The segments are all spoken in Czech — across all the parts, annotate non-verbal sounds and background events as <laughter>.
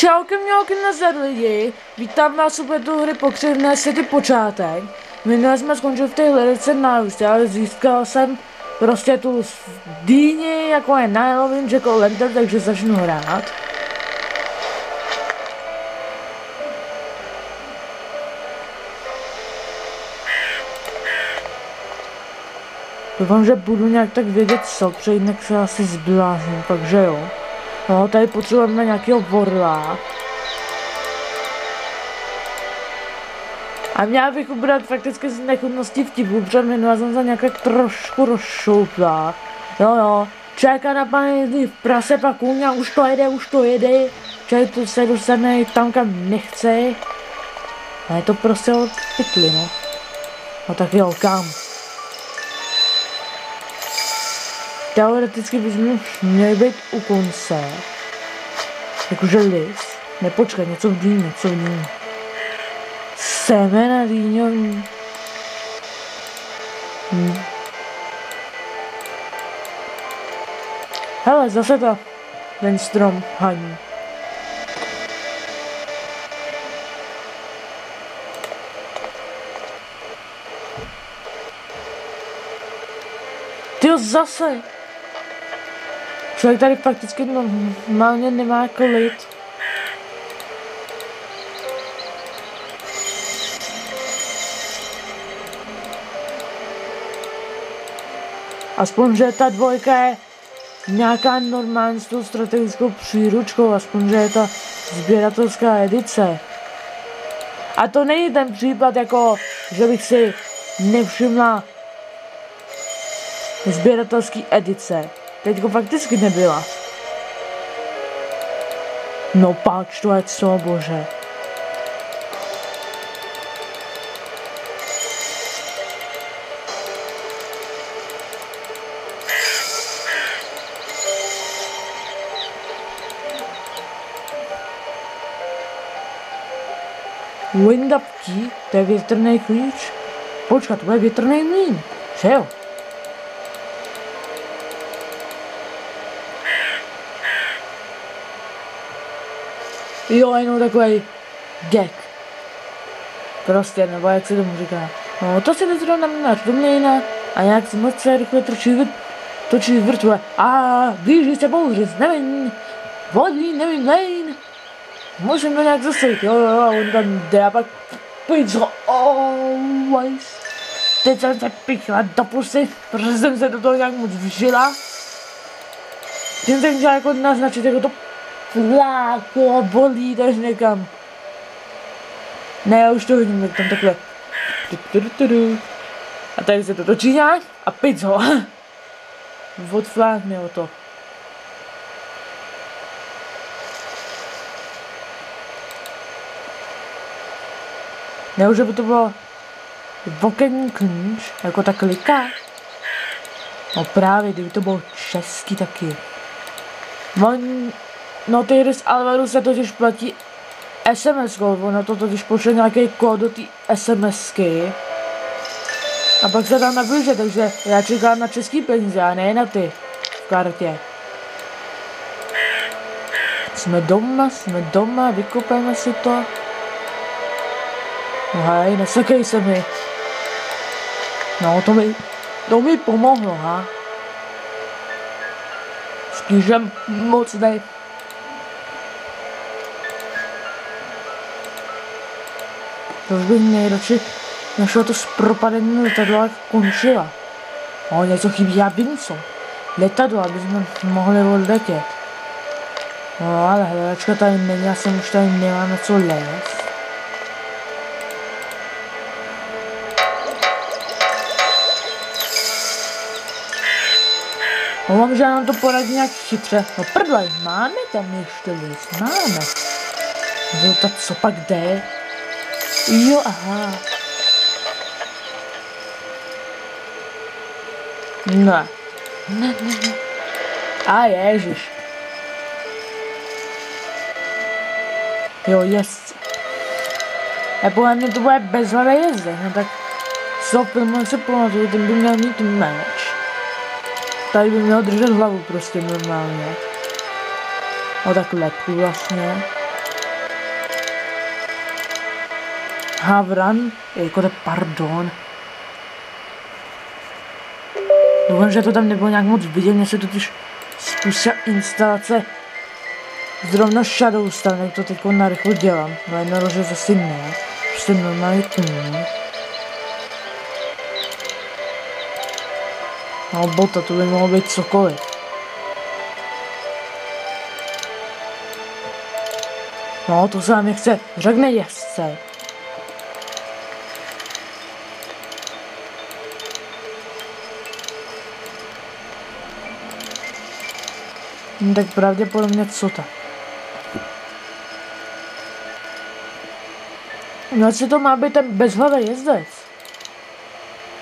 Čauky mňauky nazdar lidi, vítám vás u tu hry pokřivné světy počátek. Minule jsme skončili v té hledece nárůstě, ale získal jsem prostě tu dýni, jako je na Halloween Jack Lantern, takže začnu hrát. Doufám, že budu nějak tak vědět co, protože jinak se asi zblázním, takže jo. No, tady potřebujeme nějakého vorla. A měla bych ubrat fakticky z nechutnosti vtipu, protože minule jsem se nějak trošku rozšoupla. Jo jo, čeká na pane v prase, pak kůňa, už to jede, už to jede. Člověk to se dostane tam, kam nechce. A je to prostě od pytli, no. No tak jo, kam? Teoreticky bychom měli být u konce. Jakože list. Nepočkat, něco v dýni, něco v dýni. Semena dýňový. Hm. Hele, zase ta, ten strom haní. Ty zase. Člověk tady prakticky normálně nemá klid. Aspoň, že ta dvojka je nějaká normální s tou strategickou příručkou, aspoň, že je ta sběratelská edice. A to není ten případ jako, že bych si nevšimla sběratelský edice. Teďko fakticky nebyla. No pač, to je co, bože. Wind up key, to je větrný klíč. Počkat, to je větrný mlín, že jo? Jo, jenom takový gag. Prostě, nebo jak se tomu říká. No, to se nezrovna do mlýna a nějak si moc se rychle točí, vrt, točí vrtule. A blíží se bouři, nevím, vodní, nevím, lejn. Musím to nějak zastavit, jo, jo, jo, on tam jde a pak pojď ho, oh, Teď jsem se pichla do pusy, protože jsem se do toho nějak moc vžila. Tím jsem chtěla jako naznačit jako to Fláko, bolí až někam. Ne, já už to vidím, jak tam takhle. A tady se to točí nějak a pic ho. <laughs> Odflákne o to. Ne, už by to bylo vokenní klíč, jako ta klika. No právě, kdyby to bylo český taky. On No ty hry z Alvaru se totiž platí SMS, ono to totiž pošle nějaký kód do té SMSky. A pak se tam nablíže, takže já čekám na český peníze a ne na ty v kartě. Jsme doma, jsme doma, vykopeme si to. No hej, nesekej se mi. No to mi, to mi pomohlo, ha. Že moc ne. To už bych nejradši našel to propadené letadlo a končila. O, něco chybí, já vím co. Letadlo, aby jsme mohli odletět. No ale hledačka tady není, já jsem už tady nemám na co lézt. Mám, že nám to poradí nějak chytře. No prdle, máme tam ještě list, máme. No tak co pak jde? Jo, aha. Ne. Ne, ne, ne. A ježiš. Jo, jest. A podle mě to bude bezhledé jezdě, no tak toho filmu se pamatuju, ten by měl mít meč. Tady by měl držet hlavu prostě normálně. No tak lepku vlastně. Havran, jako to pardon. Doufám, že to tam nebylo nějak moc vidět, mě se totiž spustila instalace zrovna Shadow Stan, to teď narychlo dělám. No jedno že zase ne, prostě normálně tmí. No bota, to by mohlo být cokoliv. No, to se vám nechce, řekne jezdce. No, tak pravděpodobně co tak. No co to má být ten bezhlavý jezdec?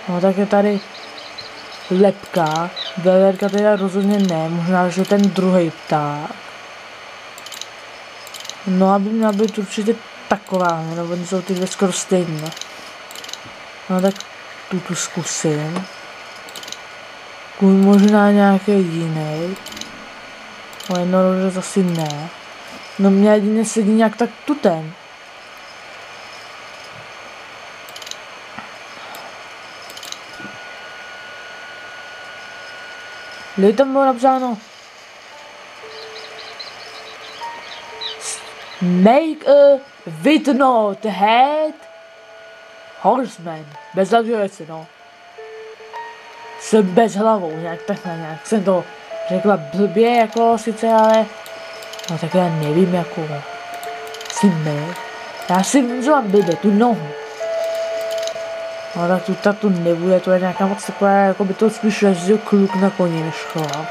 No tak je tady lepka, veverka teda rozhodně ne, možná, že ten druhý pták. No aby měla být určitě taková, nebo oni jsou ty dvě skoro stejné. No tak tu tu zkusím. Kůj možná nějaký jiný. Ale no, že zase ne. No mě jedině sedí nějak tak tu ten. Kde tam bylo napsáno? Make a witnot head horseman. Bez věci, no. Jsem bez hlavou, nějak takhle, nějak jsem to řekla blbě, jako sice, ale no tak já nevím, jako si ne. Já si mám blbě, tu nohu. No tak tu tatu nebude, to je nějaká moc taková, jako by to spíš jezdil kluk na koni než chlap.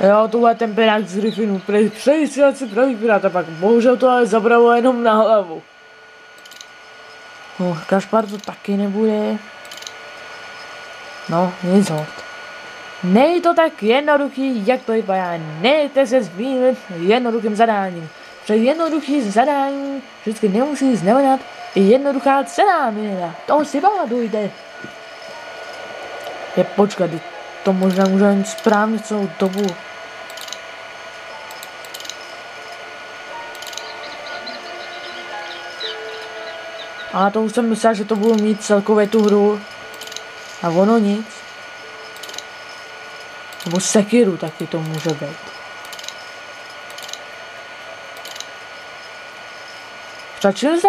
Jo, tohle ten pirát z Griffinu, přeji si si pravý pirát a pak bohužel to ale zabralo jenom na hlavu. No, Kašpar to taky nebude. No, nic hod. Není to tak jednoduchý, jak to vypadá. Nejte se svým jednoduchým zadáním. Protože jednoduchý zadání vždycky nemusí znamenat jednoduchá cena, milá. To si pamatujte. Je počkat, to možná může jít správně celou dobu. A to už jsem myslel, že to budu mít celkově tu hru. A ono nic. Nebo Sekiru taky to může být. Stačí se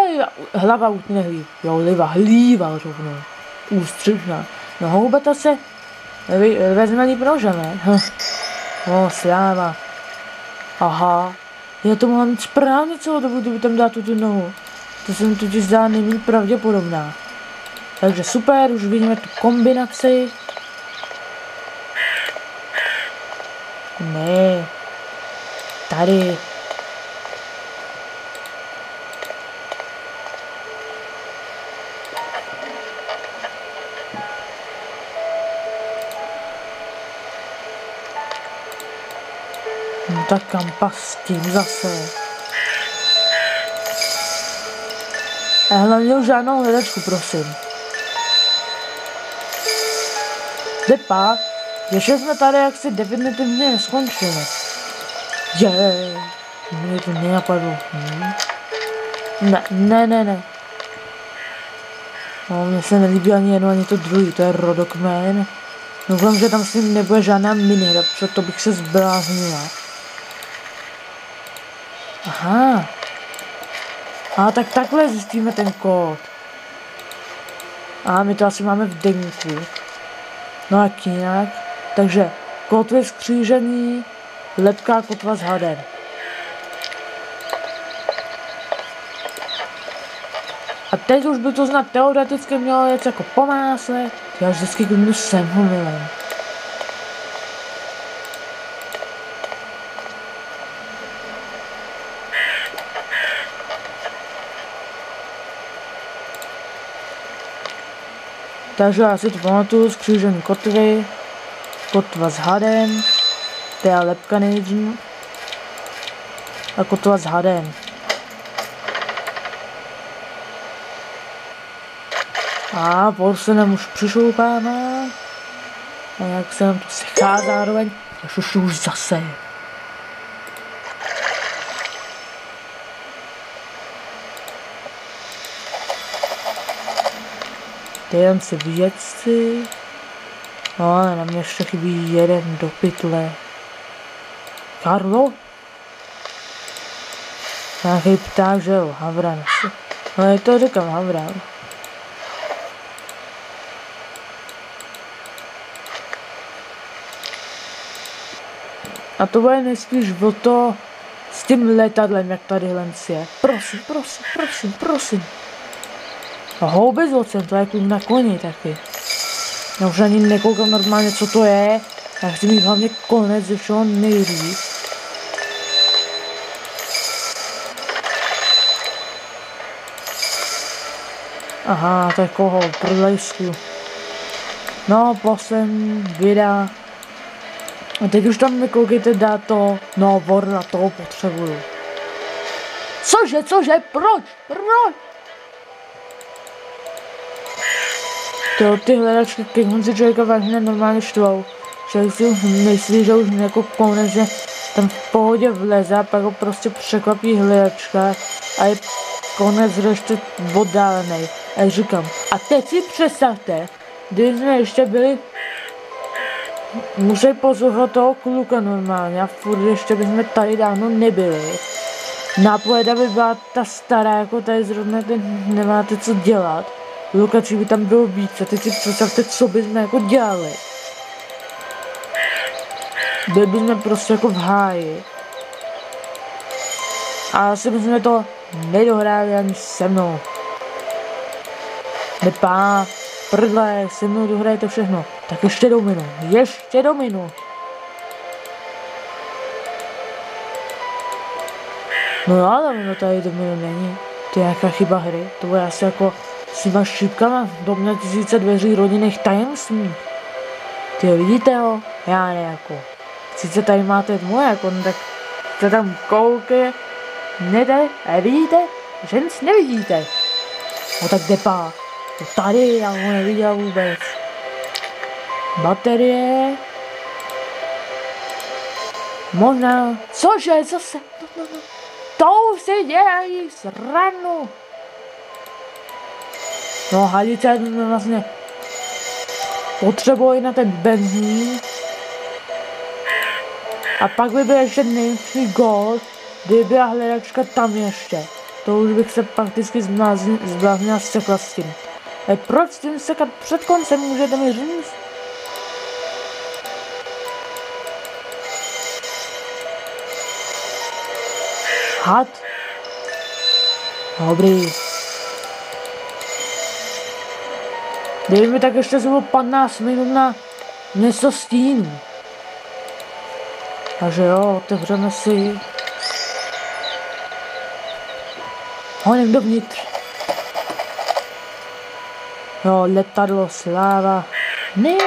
hlava utne hlív. Jo, liva, hlíva rovnou. Ústřižná. No houbata se vezme líp nožem, ne? Hm. O, sláva. Aha. Já to mám správně celou dobu, kdyby tam dát tu nohu. To se mi totiž zdá nejméně pravděpodobná. Takže super, už vidíme tu kombinaci. Ne. Tady. No tak kam pas zase? A hlavně už žádnou hledačku, prosím. Kde pak? Ještě jsme tady jak si definitivně neskončili. Je, mě to nenapadlo. Hm? Ne, ne, ne, ne. No, mně se nelíbí ani jedno, ani to druhý, to je rodokmen. Doufám, že tam s ním nebude žádná minihra, protože to bych se zbláznila. Aha, a tak takhle zjistíme ten kód. A my to asi máme v denníku. No jak jinak. Takže kotvy skřížení, lepká kotva s hadem. A teď už by to znat teoreticky mělo jet jako po másle. Já vždycky kdy sem homilem. Takže já si to pamatuju, skřížení kotvy, kotva s hadem, to je lepka nejdřív, a kotva s hadem. A porcenem už přišoupáme. A jak se nám to sechá zároveň, až už už zase. Ty si vědci. No, ale na mě ještě chybí jeden do pytle. Karlo? Nějaký pták, že jo, havran. No, je to říkám, havran. A to bude nejspíš o to s tím letadlem, jak tady je. Prosím, prosím, prosím, prosím. A houby s ocem, to je jako na koni taky. Já už ani nekoukám normálně, co to je. Já chci mít hlavně konec ze všeho nejdřív. Aha, to je koho, prodlejsku. No, poslední videa. A teď už tam nekoukejte dát to, no, vorna, toho potřebuju. Cože, cože, proč, proč? To, ty hledačky ke konci člověka vážně normálně štvou. Člověk si myslí, že už jako konec, že tam v pohodě vleze a pak ho prostě překvapí hledačka a je konec ještě oddálený. A říkám, a teď si představte, když jsme ještě byli musí poslouchat toho kluka normálně a furt ještě bychom tady dávno nebyli. Nápojeda by byla ta stará, jako tady zrovna ten nemáte co dělat. Lukači by tam bylo víc a teď si představte, co bychom jako dělali. Byli bychom prostě jako v háji. A asi bychom to nedohráli ani se mnou. Nepá, prdle, se mnou dohraje to všechno. Tak ještě dominu, ještě dominu. No ale no tady domino není. To je nějaká chyba hry. To bude asi jako s těma šipkama do mě tisíce dveří rodinných tajemství. Ty jo, vidíte ho? Já ne jako. Sice tady máte moje, jako, no tak to tam kouky, nejde, a vidíte, že nic nevidíte. No tak depá. To tady, já ho neviděl vůbec. Baterie. Možná, cože, zase, no, no, no. To už se dělají sranu. No hadice vlastně potřebuji na ten benzín. A pak by byl ještě nejlepší gol, kdyby byla hledačka tam ještě. To už bych se prakticky zbláznila s tím. A proč s tím sekat před koncem, můžete mi říct? Had? Dobrý. Dej mi tak ještě zhruba 15 minut na něco stínu. Takže jo, otevřeme si. Honem dovnitř. Jo, letadlo, sláva. Ne.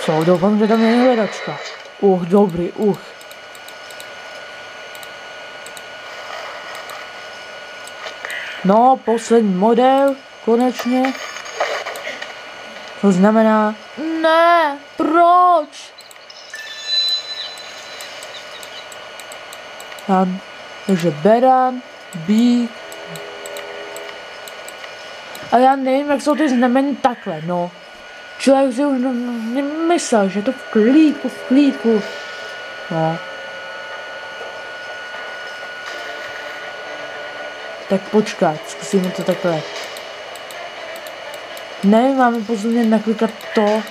Co, doufám, že tam je hledačka. Uch, dobrý, uch. No, poslední model, konečně. To znamená, ne, proč? Tam, takže beran, bík. A já nevím, jak jsou ty znamení takhle, no. Člověk si už nemyslel, že to v klídku, v klídku. No. Tak počkat, zkusíme to takhle. Ne, máme pozorně naklikat to.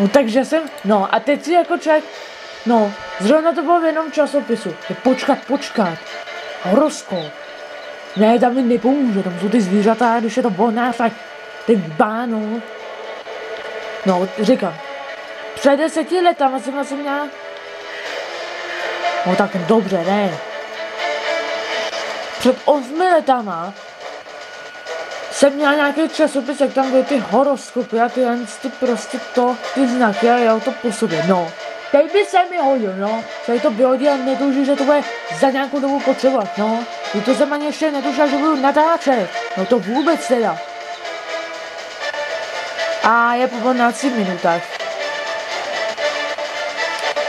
No takže jsem, no a teď si jako člověk, no, zrovna to bylo v jednom časopisu. Je počkat, počkat. Horoskop. Ne, tam mi nepomůže, tam jsou ty zvířata, když je to voná, tak ty báno. No, říkám, před deseti letama jsem asi měla... No tak dobře, ne před osmi letama jsem měla nějaký časopis, jak tam byly ty horoskopy a ty, ty prostě to, ty znaky a já to po sobě, no. Teď by se mi hodil, no. Tady to vyhodil a netuží, že to bude za nějakou dobu potřebovat, no. I to jsem ani ještě netušil, že budu natáčet. No to vůbec teda. A je po 12 minutách.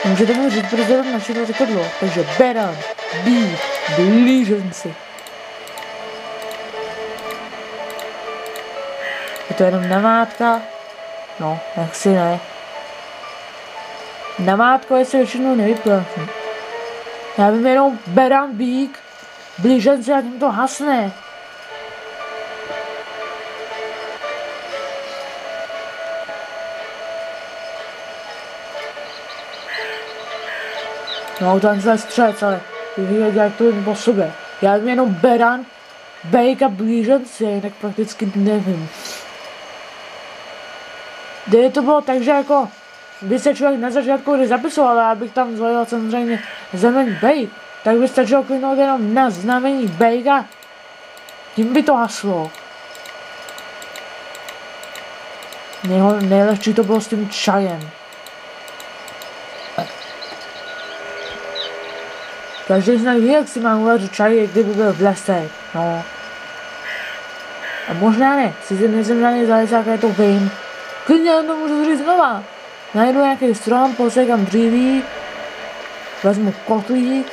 Můžete mu říct, protože tam našel řekadlo. Takže beran, bí, blíženci. Je to jenom namátka? No, jak si ne. Namátko je se většinou nevyplatí. Já vím jenom beran, bík, blíženci, jak jim to hasne. No, ten se střec, ale jak to po sobě. Já vím jenom beran, bejk a blíženci, jinak prakticky nevím. Kdyby to bylo tak, že jako by se člověk na začátku kdy zapisoval, ale abych tam zvolil samozřejmě znamení bejk, tak by stačilo klinout jenom na znamení bejka, tím by to haslo. Nejlepší to bylo s tím čajem. Každý nás ví, jak si mám uvařit čaj, kdyby byl v lese, no. A možná ne, sice nejsem žádný zalesák, já to vím. Klidně to můžu říct znova. Najdu nějaký strom, posekám dříví, vezmu kotlík,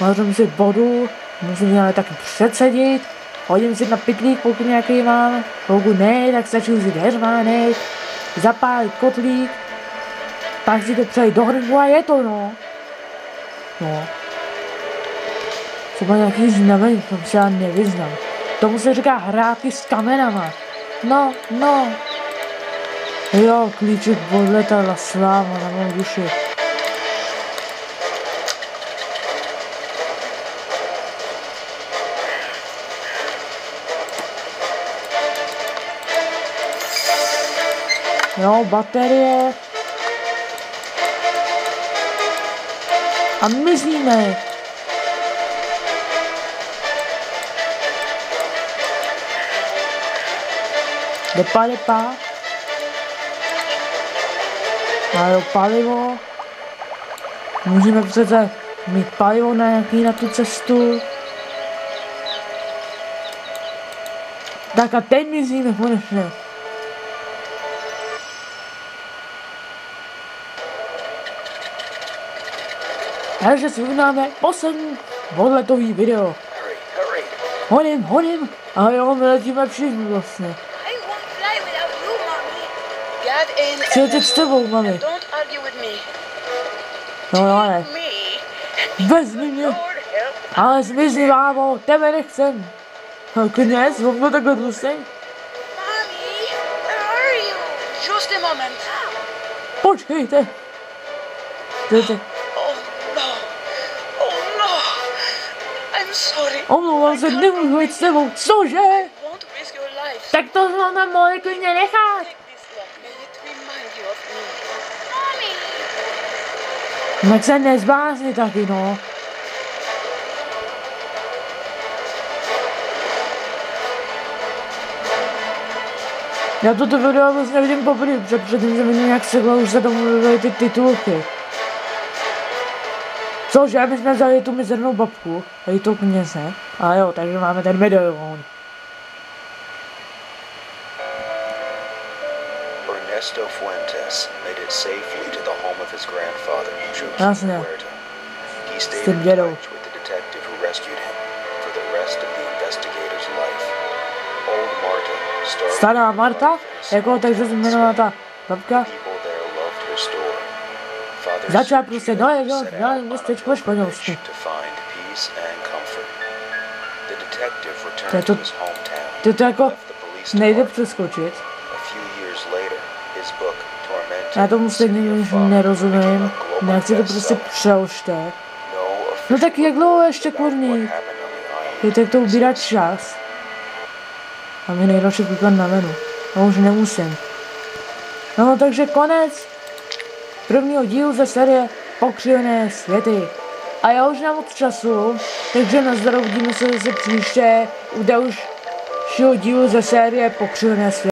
vařím si vodu, musím nějak taky předsedit, hodím si na pitlík, pokud nějaký mám, pokud ne, tak stačí vzít hermánek, zapálit kotlík, pak si to přejít do hrnku a je to no. No. Třeba nějaký znamení, tam se já nevyznám. Tomu se říká hrátky s kamenama. No, no. Jo, klíček odletala sláva na mou duši. Jo, baterie. A mizíme. Depa, depa. Mají palivo. Můžeme přece mít palivo na nějaký na tu cestu. Tak a teď mizíme konečně. Takže si uděláme poslední odletový video. Honím, honím. A jo, my letíme všichni vlastně. Zit het stubbel, mami. Don't argue with me. No, no, ben mnie. Ale zmierznie mamo, tebe nie chcę. Koniec, bo mnie tego dłużej. Mami, where are you? Just a moment. Poczekajcie. Oh, oh, I'm sorry. Omdat ze nu nooit stil. Zo, je! Tak to znowu na moje kunnen lichaam. Tak se nezblázni taky, no. Já toto video vůbec nevidím poprvé, protože předtím jsem viděl, jak se už se tomu mluvily ty titulky. Cože, my jsme vzali tu mizernou babku, i to kněze. A jo, takže máme ten medailon. Ernesto Fuentes made it safely to of his grandfather, Joseph Huerta. He stayed in touch with the detective who rescued him for the rest of the investigator's life. Old Marta started... Stara Marta? Jako tak se zmenila ta babka? Začapru se nového znali městečko španělské. To je to, to, to jako nejde přeskočit. Já tomu stejně nerozumím, nechci to prostě přeložte. No tak jak dlouho ještě island. Je tak to ubírat čas. A mi nejradši koukat na menu. No už nemusím. No takže konec prvního dílu ze série Pokřivené světy. A já už nemám moc času, takže na zdrav vidíme se zase příště u dalšího dílu ze série Pokřivené světy.